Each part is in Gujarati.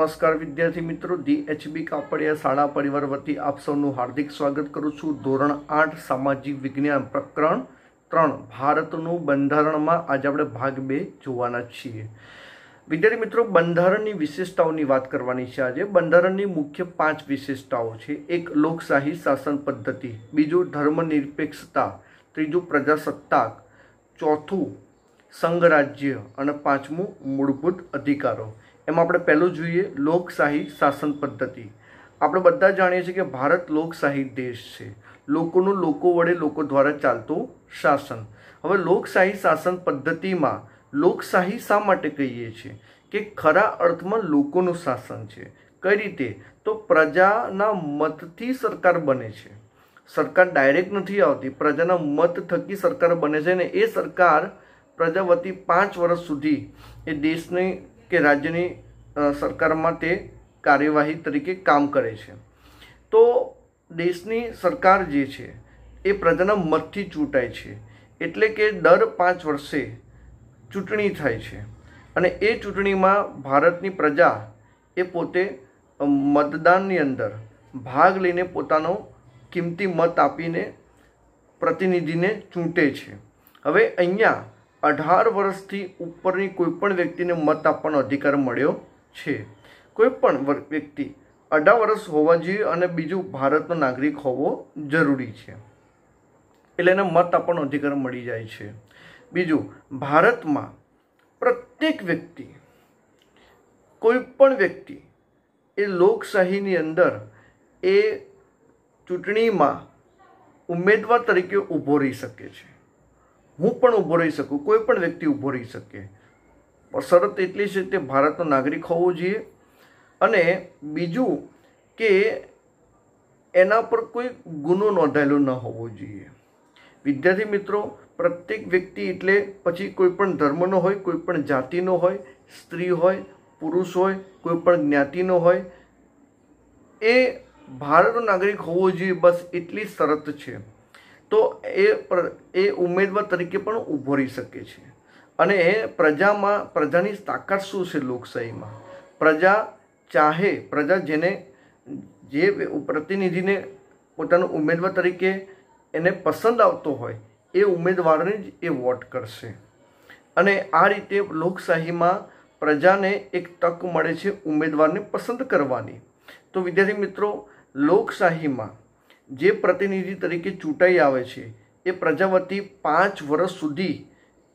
નમસ્કાર વિદ્યાર્થી મિત્રો ધી એચબી કાપડિયા શાળા પરિવાર વતી આપ સૌનું હાર્દિક સ્વાગત કરું છું. ધોરણ આઠ, સામાજિક વિજ્ઞાન પ્રકરણ ત્રણ, ભારતનું બંધારણમાં આજે આપણે ભાગ બે જોવાના છીએ. વિદ્યાર્થી મિત્રો, બંધારણની વિશેષતાઓની વાત કરવાની છે આજે. બંધારણની મુખ્ય પાંચ વિશેષતાઓ છે. એક, લોકશાહી શાસન પદ્ધતિ. બીજું, ધર્મનિરપેક્ષતા. ત્રીજું, પ્રજાસત્તાક. ચોથું સંઘરાજ્ય અને પાંચમું, મૂળભૂત અધિકારો. એમાં આપણે પહેલું જોઈએ લોકશાહી શાસન પદ્ધતિ. આપણે બધા જાણીએ છીએ કે ભારત લોકશાહી દેશ છે. લોકોનું લોકો વડે લોકો દ્વારા ચાલતું શાસન. હવે લોકશાહી શાસન પદ્ધતિમાં લોકશાહી શા માટે કહીએ છીએ? કે ખરા અર્થમાં લોકોનું શાસન છે. કઈ રીતે? તો પ્રજાના મતથી સરકાર બને છે. સરકાર ડાયરેક્ટ નથી આવતી. પ્રજાના મત થકી સરકાર બને છે ને એ સરકાર પ્રજા વતી પાંચ વર્ષ સુધી એ દેશની કે રાજ્યની સરકારમાં તે કાર્યવાહી તરીકે કામ કરે છે. તો દેશની સરકાર જે છે, એ પ્રજાના મતથી ચૂંટાય છે. એટલે કે દર પાંચ વર્ષે ચૂંટણી થાય છે. અને એ ચૂંટણીમાં ભારતની પ્રજા એ પોતે મતદાનની અંદર ભાગ લઈને પોતાનો કિંમતી મત આપીને પ્રતિનિધિને ચૂંટે છે. હવે અહીંયા અઢાર વર્ષથી ઉપરની કોઈપણ વ્યક્તિને મત આપવાનો અધિકાર મળ્યો છે. કોઈપણ વ્યક્તિ અઢાર વર્ષ હોવા જોઈએ અને બીજું ભારતનો નાગરિક હોવો જરૂરી છે. એટલે એને મત આપવાનો અધિકાર મળી જાય છે. બીજું, ભારતમાં પ્રત્યેક વ્યક્તિ કોઈ પણ વ્યક્તિ એ લોકશાહીની અંદર એ ચૂંટણીમાં ઉમેદવાર તરીકે ઊભો રહી શકે છે. હું પણ ઊભો રહી શકું, કોઈ પણ વ્યક્તિ ઊભો રહી શકે. શરત એટલી છે તે ભારતનો નાગરિક હોવો જોઈએ. અને બીજું કે એના પર કોઈ ગુનો નોંધાયેલો ન હોવો જોઈએ. વિદ્યાર્થી મિત્રો, પ્રત્યેક વ્યક્તિ એટલે પછી કોઈ પણ ધર્મનો હોય, કોઈ પણ જાતિનો હોય, સ્ત્રી હોય, પુરુષ હોય, કોઈ પણ જ્ઞાતિનો હોય, એ ભારતનો નાગરિક હોવો જોઈએ બસ એટલી શરત છે. તો એ એ ઉમેદવાર તરીકે પણ ઊભો રહી શકે છે. અને પ્રજામાં, પ્રજાની તાકાત શું છે લોકશાહીમાં? પ્રજા ચાહે, પ્રજા જેને, જે પ્રતિનિધિને પોતાનો ઉમેદવાર તરીકે એને પસંદ આવતો હોય, એ ઉમેદવારને જ એ વોટ કરશે. અને આ રીતે લોકશાહીમાં પ્રજાને એક તક મળે છે ઉમેદવારને પસંદ કરવાની. તો વિદ્યાર્થી મિત્રો, લોકશાહીમાં જે પ્રતિનિધિ તરીકે ચૂંટાઈ આવે છે, એ પ્રજા વતી પાંચ વર્ષ સુધી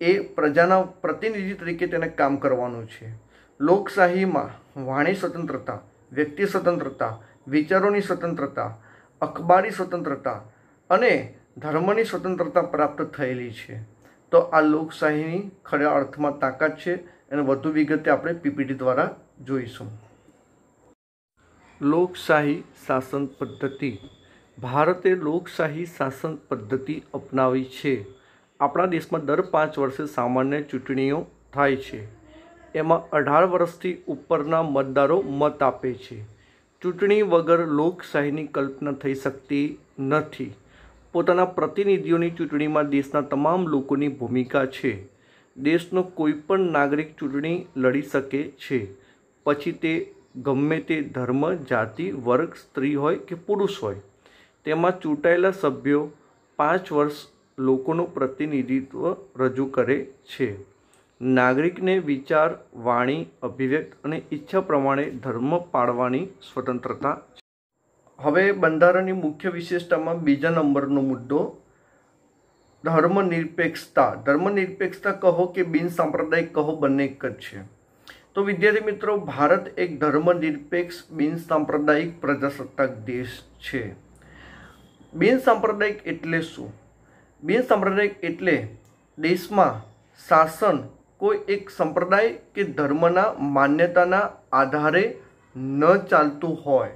એ પ્રજાના પ્રતિનિધિ તરીકે તેને કામ કરવાનું છે. લોકશાહીમાં વાણી સ્વતંત્રતા, વ્યક્તિ સ્વતંત્રતા, વિચારોની સ્વતંત્રતા, અખબારી સ્વતંત્રતા અને ધર્મની સ્વતંત્રતા પ્રાપ્ત થયેલી છે. તો આ લોકશાહીની ખરા અર્થમાં તાકાત છે અને વધુ વિગતે આપણે પીપીટી દ્વારા જોઈશું. લોકશાહી શાસન પદ્ધતિ ભારતે લોકશાહી શાસન પદ્ધતિ અપનાવી છે. આપણા દેશમાં દર પાંચ વર્ષે સામાન્ય ચૂંટણીઓ થાય છે. એમાં અઢાર વર્ષથી ઉપરના મતદારો મત આપે છે. ચૂંટણી વગર લોકશાહીની કલ્પના થઈ શકતી નથી. પોતાના પ્રતિનિધિઓની ચૂંટણીમાં દેશના તમામ લોકોની ભૂમિકા છે. દેશનો કોઈપણ નાગરિક ચૂંટણી લડી શકે છે. પછી તે ગમે તે ધર્મ, જાતિ, વર્ગ, સ્ત્રી હોય કે પુરુષ હોય. તેમાં ચૂંટાયેલા સભ્યો પાંચ વર્ષ લોકોનું પ્રતિનિધિત્વ રજૂ કરે છે. નાગરિકને વિચાર, વાણી, અભિવ્યક્ત અને ઈચ્છા પ્રમાણે ધર્મ પાળવાની સ્વતંત્રતા છે. હવે બંધારણની મુખ્ય વિશેષતામાં બીજા નંબરનો મુદ્દો, ધર્મનિરપેક્ષતા. ધર્મનિરપેક્ષતા કહો કે બિનસાંપ્રદાયિક કહો બંને એક જ છે. તો વિદ્યાર્થી મિત્રો, ભારત એક ધર્મનિરપેક્ષ બિનસાંપ્રદાયિક પ્રજાસત્તાક દેશ છે. બિન સાંપ્રદાયિક એટલે શું? બિનસાંપ્રદાયિક એટલે દેશમાં શાસન કોઈ એક સંપ્રદાય કે ધર્મના માન્યતાના આધારે ન ચાલતું હોય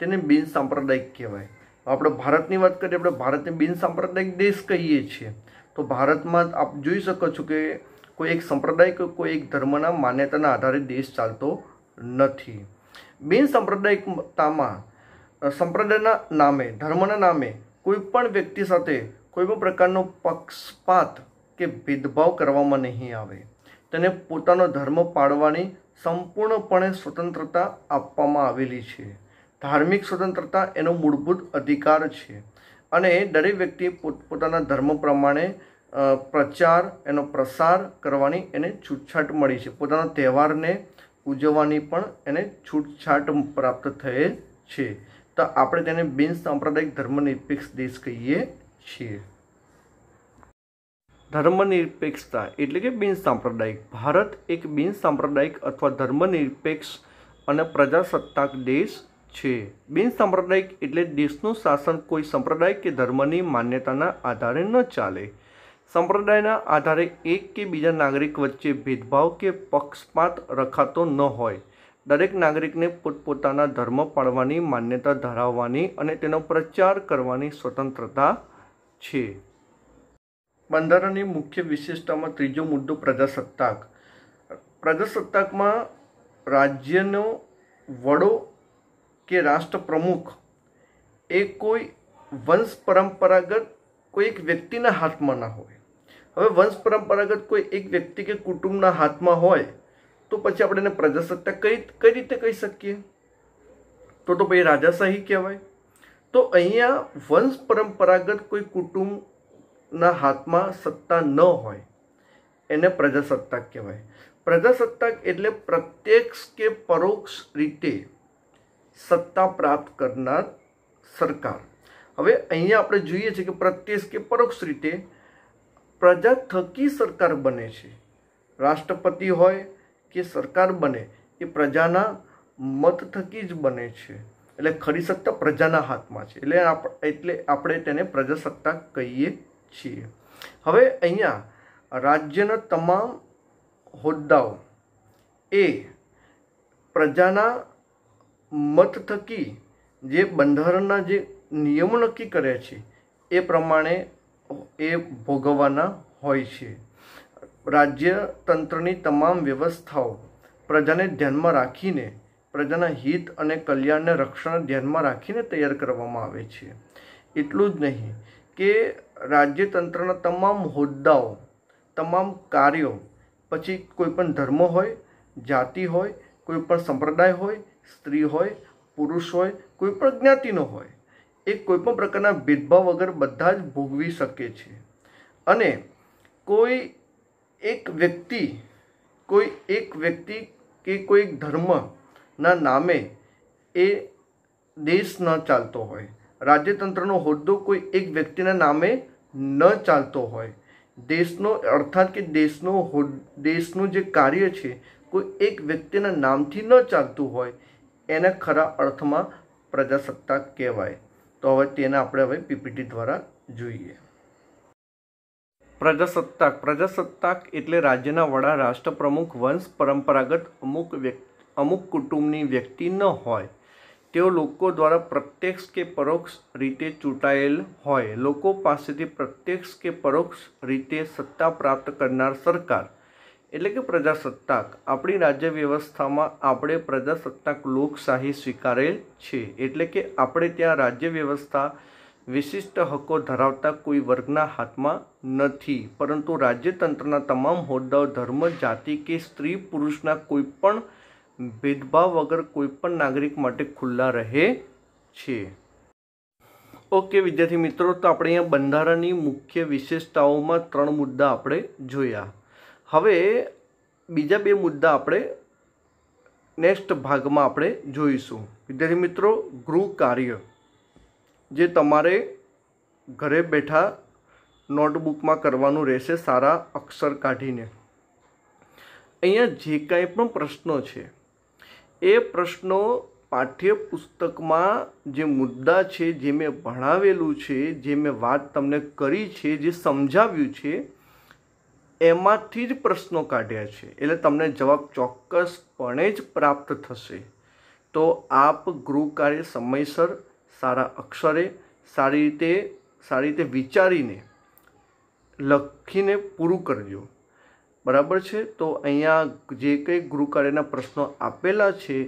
તેને બિનસાંપ્રદાયિક કહેવાય. આપણે ભારતની વાત કરીએ, આપણે ભારતને બિનસાંપ્રદાયિક દેશ કહીએ છીએ. તો ભારતમાં આપ જોઈ શકો છો કે કોઈ એક સંપ્રદાય કે કોઈ એક ધર્મના માન્યતાના આધારે દેશ ચાલતો નથી. બિનસાંપ્રદાયિકતામાં સંપ્રદાયના નામે, ધર્મના નામે કોઈ પણ વ્યક્તિ સાથે કોઈ પણ પ્રકારનો પક્ષપાત કે ભેદભાવ કરવામાં નહીં આવે. તેને પોતાનો ધર્મ પાળવાની સંપૂર્ણપણે સ્વતંત્રતા આપવામાં આવેલી છે. ધાર્મિક સ્વતંત્રતા એનો મૂળભૂત અધિકાર છે અને દરેક વ્યક્તિ પોતપોતાના ધર્મ પ્રમાણે પ્રચાર, એનો પ્રસાર કરવાની એને છૂટછાટ મળી છે. પોતાના તહેવારને ઉજવવાની પણ એને છૂટછાટ પ્રાપ્ત થયેલ છે. તો આપણે તેને બિન સાંપ્રદાયિક ધર્મનિરપેક્ષ દેશ કહીએ છીએ. ધર્મનિરપેક્ષતા એટલે કે બિન સાંપ્રદાયિક. ભારત એક બિન સાંપ્રદાયિક અથવા ધર્મનિરપેક્ષ અને પ્રજાસત્તાક દેશ છે. બિન સાંપ્રદાયિક એટલે દેશનું શાસન કોઈ સંપ્રદાય કે ધર્મની માન્યતાના આધારે ન ચાલે. સંપ્રદાયના આધારે એક કે બીજા નાગરિક વચ્ચે ભેદભાવ કે પક્ષપાત રખાતો ન હોય. દરેક નાગરિકને પોતપોતાના ધર્મ પાળવાની માન્યતા ધરાવવાની અને તેનો પ્રચાર કરવાની સ્વતંત્રતા છે. બંધારણની મુખ્ય વિશેષતામાં ત્રીજો મુદ્દો પ્રજાસત્તાક. પ્રજાસત્તાકમાં રાજ્યનો વડો કે રાષ્ટ્ર પ્રમુખ એ કોઈ વંશ પરંપરાગત કોઈ એક વ્યક્તિના હાથમાં ના હોય. હવે વંશ પરંપરાગત કોઈ એક વ્યક્તિ કે કુટુંબના હાથમાં હોય તો પછી આપણે એને પ્રજાસત્તાક કઈ કઈ રીતે કહી શકીએ? તો તો પછી રાજાશાહી કહેવાય. તો અહીંયા વંશ પરંપરાગત કોઈ કુટુંબના હાથમાં સત્તા ન હોય, એને પ્રજાસત્તાક કહેવાય. પ્રજાસત્તાક એટલે પ્રત્યક્ષ કે પરોક્ષ રીતે સત્તા પ્રાપ્ત કરનાર સરકાર. હવે અહીંયા આપણે જોઈએ છીએ કે પ્રત્યક્ષ કે પરોક્ષ રીતે પ્રજા થકી સરકાર બને છે. રાષ્ટ્રપતિ હોય કે સરકાર બને એ પ્રજાના મત થકી જ બને છે. એટલે ખરી સત્તા પ્રજાના હાથમાં છે. એટલે એટલે આપણે તેને પ્રજાસત્તાક કહીએ છીએ. હવે અહીંયા રાજ્યના તમામ હોદ્દાઓ એ પ્રજાના મત થકી જે બંધારણના જે નિયમો નક્કી કરે છે, એ પ્રમાણે એ ભોગવવાના હોય છે. રાજ્યતંત્રની તમામ વ્યવસ્થાઓ પ્રજાને ધ્યાનમાં રાખીને, પ્રજાના હિત અને કલ્યાણને રક્ષણ ધ્યાનમાં રાખીને તૈયાર કરવામાં આવે છે. એટલું જ નહીં કે રાજ્યતંત્રના તમામ હોદ્દાઓ, તમામ કાર્યો, પછી કોઈપણ ધર્મ હોય, જાતિ હોય કોઈપણ સંપ્રદાય હોય, સ્ત્રી હોય, પુરુષ હોય કોઈપણ જ્ઞાતિનો હોય, એ કોઈપણ પ્રકારના ભેદભાવ વગર બધા જ ભોગવી શકે છે. અને કોઈ એક વ્યક્તિ, કોઈ એક વ્યક્તિ કે કોઈ ધર્મના નામે એ દેશ ન ચાલતો હોય. રાજ્યતંત્રનો હોદ્દો કોઈ એક વ્યક્તિના નામે ન ચાલતો હોય. દેશનો, અર્થાત કે દેશનો દેશનું જે કાર્ય છે, કોઈ એક વ્યક્તિના નામથી ન ચાલતું હોય, એને ખરા અર્થમાં પ્રજાસત્તાક કહેવાય. તો હવે તેને આપણે હવે પીપીટી દ્વારા જોઈએ. પ્રજાસત્તાક. પ્રજાસત્તાક એટલે રાજ્યના વડા રાષ્ટ્રપ્રમુખ વંશ પરંપરાગત અમુક અમુક કુટુંબની વ્યક્તિ ન હોય. તેઓ લોકો દ્વારા પ્રત્યક્ષ કે પરોક્ષ રીતે ચૂંટાયેલ હોય. લોકો પાસેથી પ્રત્યક્ષ કે પરોક્ષ રીતે સત્તા પ્રાપ્ત કરનાર સરકાર. એટલે કે પ્રજાસત્તાક. આપણી રાજ્ય વ્યવસ્થામાં આપણે પ્રજાસત્તાક લોકશાહી સ્વીકારેલ છે. એટલે કે આપણે ત્યાં રાજ્ય વ્યવસ્થા વિશિષ્ટ હકો ધરાવતા કોઈ વર્ગના હાથમાં નથી, પરંતુ રાજ્યતંત્રના તમામ હોદ્દાઓ, ધર્મ, જાતિ કે સ્ત્રી પુરુષના કોઈ પણ ભેદભાવ વગર કોઈપણ નાગરિક માટે ખુલ્લા રહે છે. ઓકે, વિદ્યાર્થી મિત્રો, તો આપણે અહીંયા બંધારણની મુખ્ય વિશેષતાઓમાં ત્રણ મુદ્દા આપણે જોયા. હવે બીજા બે મુદ્દા આપણે નેક્સ્ટ ભાગમાં આપણે જોઈશું. વિદ્યાર્થી મિત્રો, ગૃહ કાર્ય. જે તમારે ઘરે બેઠા નોટબુકમાં કરવાનું રહેશે સારા અક્ષર કાઢીને. અહીંયા જે કાંઈ પણ પ્રશ્નો છે, એ પ્રશ્નો પાઠ્યપુસ્તકમાં જે મુદ્દા છે, જે મેં ભણાવેલું છે, જે મેં વાત તમને કરી છે, જે સમજાવ્યું છે, એમાંથી જ પ્રશ્નો કાઢ્યા છે. એટલે તમને જવાબ ચોક્કસપણે જ પ્રાપ્ત થશે. તો આપ ગૃહ કાર્ય સમયસર સારા અક્ષરે સારી રીતે સારી રીતે વિચારીને લખીને પૂરું કરજો. બરાબર છે? તો અહીંયા જે કંઈ ગૃહકાર્યના પ્રશ્નો આપેલા છે,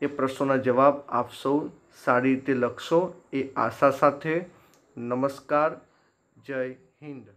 એ પ્રશ્નોના જવાબ આપ સૌ સારી રીતે લખશો એ આશા સાથે. નમસ્કાર. જય હિન્દ.